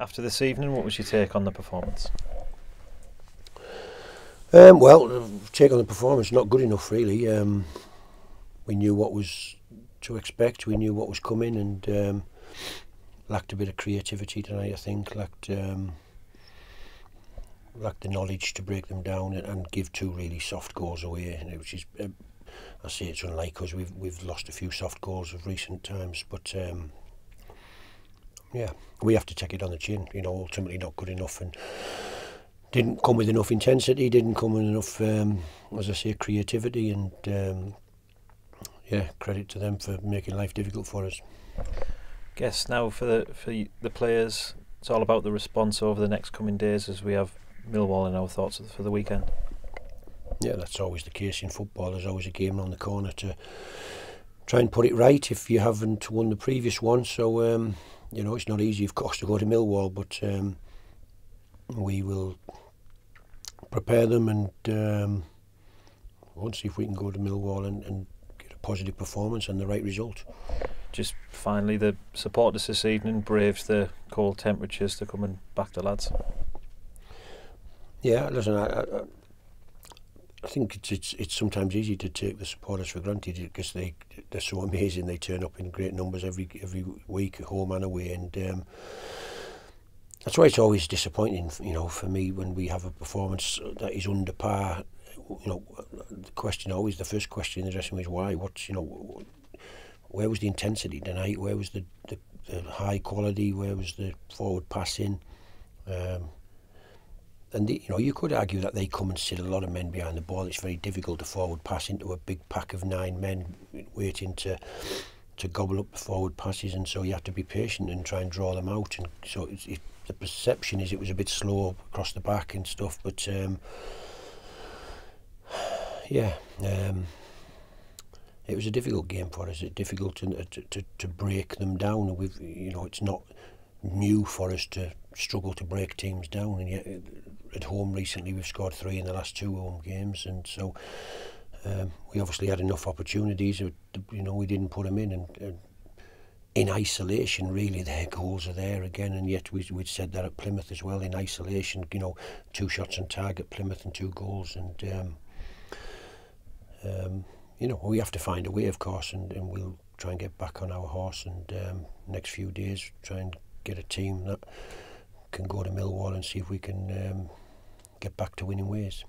After this evening, what was your take on the performance? Um, well, take on the performance, not good enough really. Um, we knew what was to expect, we knew what was coming, and um, lacked a bit of creativity tonight. I think lacked um, lacked the knowledge to break them down and, and give two really soft goals away, which is. Uh, I say it's unlike us. We've we've lost a few soft goals of recent times, but um, yeah, we have to take it on the chin. You know, ultimately not good enough and didn't come with enough intensity, didn't come with enough, um, as I say, creativity, and um, yeah, credit to them for making life difficult for us. Guess now for the for the players, it's all about the response over the next coming days as we have Millwall in our thoughts for the weekend. Yeah, that's always the case in football. There's always a game on the corner to try and put it right if you haven't won the previous one. So um, you know it's not easy, of course, to go to Millwall, but um, we will prepare them and um, we'll see if we can go to Millwall and, and get a positive performance and the right result. Just finally, the supporters this evening braved the cold temperatures to come and back the lads. Yeah, listen, I, I, I think it's, it's it's sometimes easy to take the supporters for granted because they they're so amazing. They turn up in great numbers every every week, home and away, and um, that's why it's always disappointing, you know, for me when we have a performance that is under par. You know, the question always, the first question in the dressing room is why? What's you know, where was the intensity tonight? Where was the, the, the high quality? Where was the forward passing? Um, and the, you know, you could argue that they come and sit a lot of men behind the ball. It's very difficult to forward pass into a big pack of nine men waiting to to gobble up the forward passes, and so you have to be patient and try and draw them out. And so it, the perception is it was a bit slow across the back and stuff, but um, yeah, um, it was a difficult game for us. It's difficult to, to to break them down. We've you know it's not new for us to struggle to break teams down, and yet at home recently we've scored three in the last two home games, and so. Um, we obviously had enough opportunities, you know, we didn't put them in, and, and in isolation, really, their goals are there again. And yet, we, we'd said that at Plymouth as well. In isolation, you know, two shots on target, Plymouth, and two goals. And, um, um, you know, we have to find a way, of course, and, and we'll try and get back on our horse. And um, next few days, try and get a team that can go to Millwall and see if we can um, get back to winning ways.